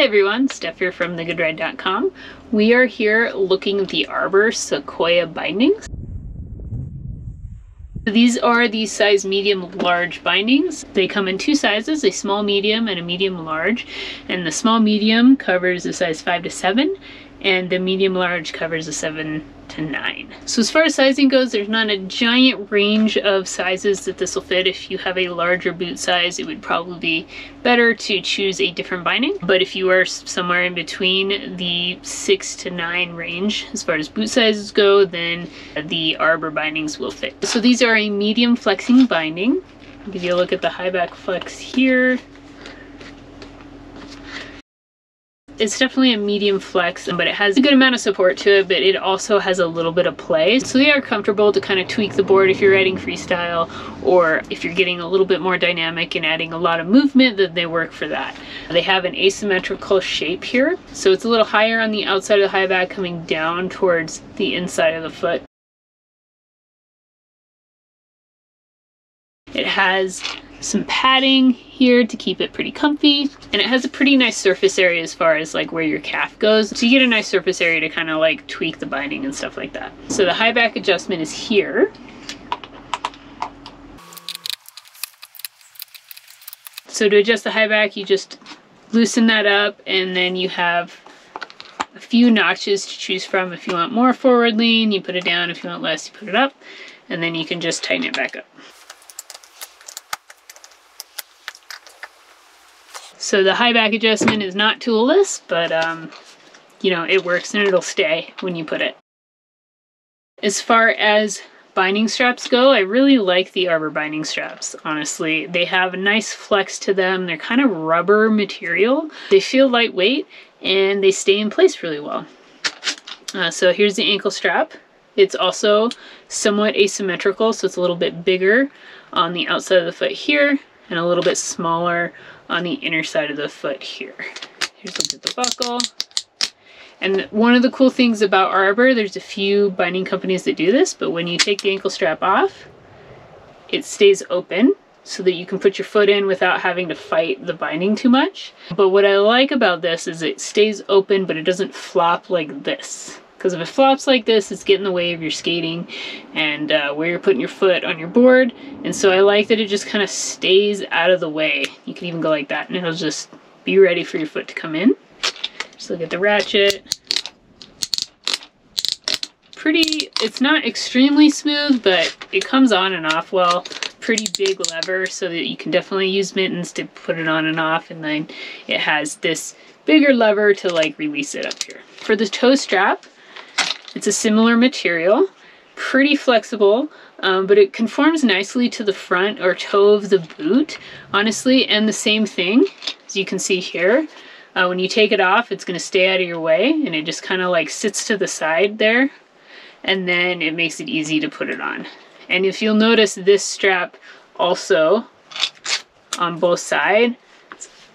Hey everyone, Steph here from thegoodride.com. We are here looking at the Arbor Sequoia bindings. These are the size medium large bindings. They come in two sizes, a small medium and a medium large. And the small medium covers a size 5 to 7 and the medium large covers a 7 to 9. So as far as sizing goes, there's not a giant range of sizes that this will fit. If you have a larger boot size, it would probably be better to choose a different binding. But if you are somewhere in between the 6 to 9 range as far as boot sizes go, then the Arbor bindings will fit. So these are a medium flexing binding. I'll give you a look at the high back flex here. It's definitely a medium flex, but it has a good amount of support to it, but it also has a little bit of play. So they are comfortable to kind of tweak the board if you're riding freestyle, or if you're getting a little bit more dynamic and adding a lot of movement, then they work for that. They have an asymmetrical shape here, so it's a little higher on the outside of the high back coming down towards the inside of the foot. It has some padding here to keep it pretty comfy. And it has a pretty nice surface area as far as like where your calf goes. So you get a nice surface area to kind of like tweak the binding and stuff like that. So the high back adjustment is here. So to adjust the high back you just loosen that up and then you have a few notches to choose from if you want more forward lean. You put it down. If you want less you put it up. And then you can just tighten it back up So the high back adjustment is not toolless, but um, you know, it works and it'll stay when you put it. As far as binding straps go, I really like the Arbor binding straps, honestly. They have a nice flex to them. They're kind of rubber material. They feel lightweight and they stay in place really well. Uh, so here's the ankle strap. It's also somewhat asymmetrical, so it's a little bit bigger on the outside of the foot here and a little bit smaller on the inner side of the foot here. Here's a look at the buckle. And one of the cool things about Arbor, there's a few binding companies that do this, but when you take the ankle strap off, it stays open so that you can put your foot in without having to fight the binding too much. But what I like about this is it stays open, but it doesn't flop like this. Because if it flops like this, it's getting in the way of your skating and uh, where you're putting your foot on your board. And so I like that it just kind of stays out of the way. You can even go like that and it'll just be ready for your foot to come in. Just look at the ratchet. Pretty, it's not extremely smooth, but it comes on and off well. Pretty big lever so that you can definitely use mittens to put it on and off. And then it has this bigger lever to like release it up here. For the toe strap, it's a similar material, pretty flexible, um, but it conforms nicely to the front or toe of the boot, honestly, and the same thing, as you can see here. Uh, when you take it off, it's going to stay out of your way, and it just kind of like sits to the side there, and then it makes it easy to put it on. And if you'll notice this strap also on both sides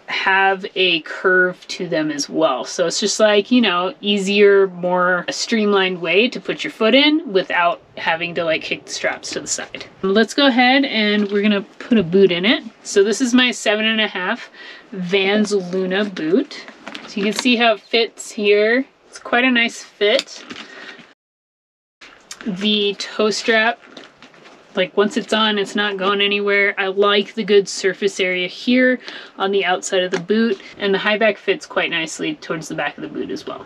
have a curve to them as well. So it's just like, you know, easier, more streamlined way to put your foot in without having to like kick the straps to the side. Let's go ahead and we're gonna put a boot in it. So this is my seven and a half Vans Luna boot. So you can see how it fits here. It's quite a nice fit. The toe strap like once it's on, it's not going anywhere. I like the good surface area here on the outside of the boot and the high back fits quite nicely towards the back of the boot as well.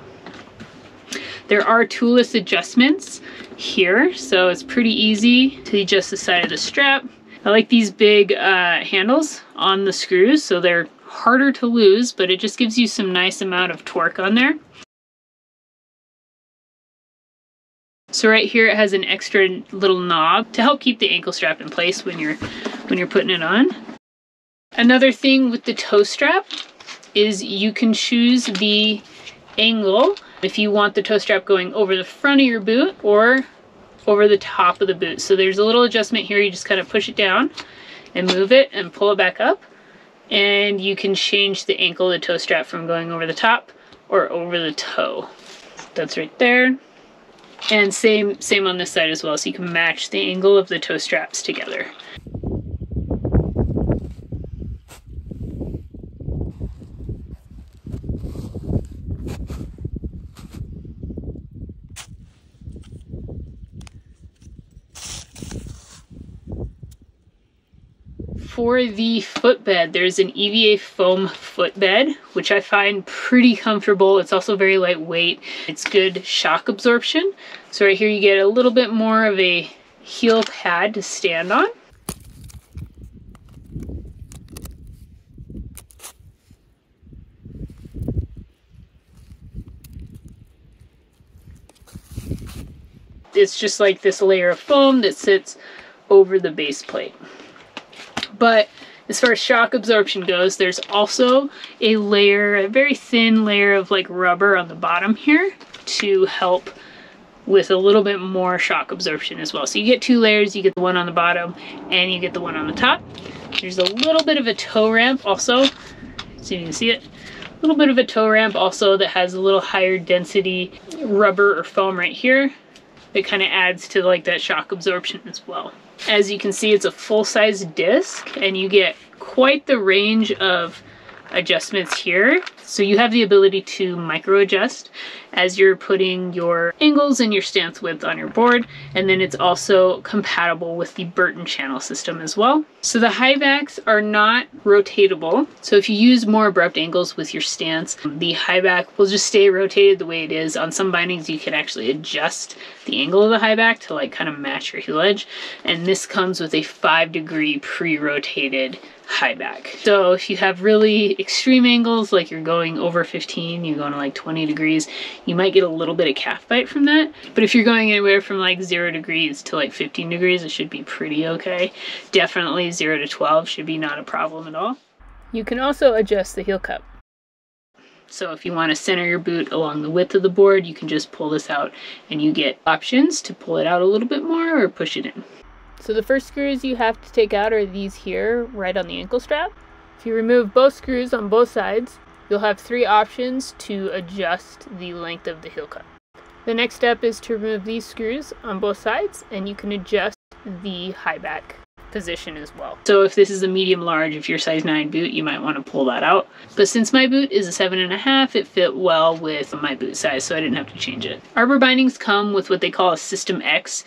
There are toolless adjustments here, so it's pretty easy to adjust the side of the strap. I like these big uh, handles on the screws, so they're harder to lose, but it just gives you some nice amount of torque on there. So right here it has an extra little knob to help keep the ankle strap in place when you're when you're putting it on. Another thing with the toe strap is you can choose the angle if you want the toe strap going over the front of your boot or over the top of the boot. So there's a little adjustment here. You just kind of push it down and move it and pull it back up. And you can change the ankle of the toe strap from going over the top or over the toe. That's right there. And same, same on this side as well, so you can match the angle of the toe straps together. For the footbed, there's an EVA foam footbed, which I find pretty comfortable. It's also very lightweight. It's good shock absorption. So right here you get a little bit more of a heel pad to stand on. It's just like this layer of foam that sits over the base plate. But as far as shock absorption goes, there's also a layer, a very thin layer of like rubber on the bottom here to help with a little bit more shock absorption as well. So you get two layers, you get the one on the bottom and you get the one on the top. There's a little bit of a toe ramp also, so you can see it. A little bit of a toe ramp also that has a little higher density rubber or foam right here that kind of adds to like that shock absorption as well. As you can see, it's a full-size disc and you get quite the range of adjustments here. So you have the ability to micro adjust as you're putting your angles and your stance width on your board. And then it's also compatible with the Burton channel system as well. So the high backs are not rotatable. So if you use more abrupt angles with your stance, the high back will just stay rotated the way it is. On some bindings, you can actually adjust the angle of the high back to like kind of match your heel edge. And this comes with a five degree pre-rotated high back. So if you have really extreme angles, like you're going over 15, you're going to like 20 degrees, you might get a little bit of calf bite from that. But if you're going anywhere from like zero degrees to like 15 degrees, it should be pretty okay. Definitely zero to 12 should be not a problem at all. You can also adjust the heel cup. So if you want to center your boot along the width of the board, you can just pull this out and you get options to pull it out a little bit more or push it in. So the first screws you have to take out are these here, right on the ankle strap. If you remove both screws on both sides, you'll have three options to adjust the length of the heel cup. The next step is to remove these screws on both sides and you can adjust the high back position as well. So if this is a medium large, if you're size 9 boot, you might want to pull that out. But since my boot is a 7.5, it fit well with my boot size, so I didn't have to change it. Arbor bindings come with what they call a System X,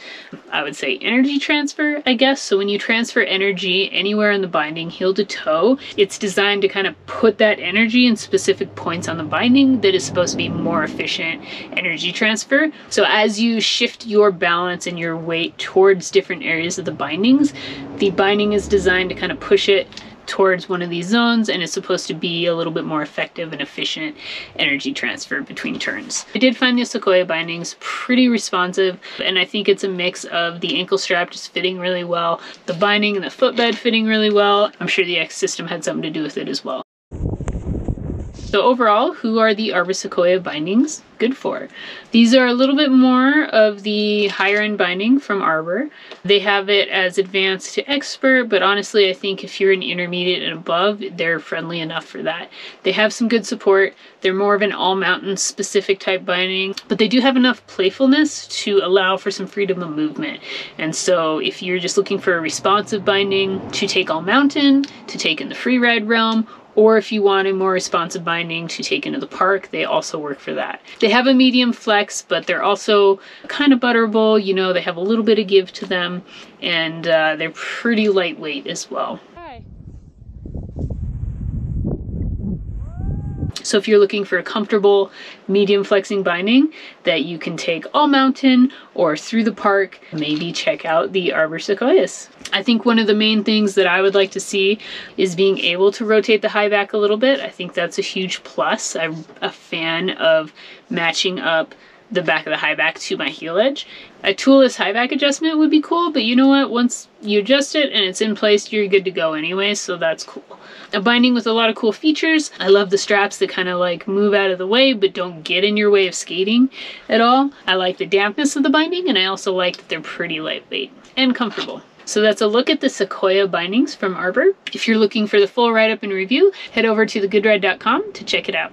I would say energy transfer, I guess. So when you transfer energy anywhere in the binding, heel to toe, it's designed to kind of put that energy in specific points on the binding that is supposed to be more efficient energy transfer. So as you shift your balance and your weight towards different areas of the bindings, the binding is designed to kind of push it towards one of these zones and it's supposed to be a little bit more effective and efficient energy transfer between turns. I did find the Sequoia bindings pretty responsive and I think it's a mix of the ankle strap just fitting really well, the binding and the footbed fitting really well. I'm sure the X system had something to do with it as well. So overall, who are the Arbor Sequoia bindings good for? These are a little bit more of the higher end binding from Arbor. They have it as advanced to expert, but honestly, I think if you're an intermediate and above, they're friendly enough for that. They have some good support. They're more of an all mountain specific type binding, but they do have enough playfulness to allow for some freedom of movement. And so if you're just looking for a responsive binding to take all mountain, to take in the free ride realm, or if you want a more responsive binding to take into the park, they also work for that. They have a medium flex, but they're also kind of butterable. You know, they have a little bit of give to them, and uh, they're pretty lightweight as well. So if you're looking for a comfortable medium flexing binding that you can take all mountain or through the park, maybe check out the Arbor Sequoias. I think one of the main things that I would like to see is being able to rotate the high back a little bit. I think that's a huge plus. I'm a fan of matching up the back of the high back to my heel edge. A toolless high back adjustment would be cool, but you know what? Once you adjust it and it's in place, you're good to go anyway, so that's cool. A binding with a lot of cool features. I love the straps that kind of like move out of the way but don't get in your way of skating at all. I like the dampness of the binding and I also like that they're pretty lightweight and comfortable. So that's a look at the Sequoia bindings from Arbor. If you're looking for the full write-up and review, head over to thegoodride.com to check it out.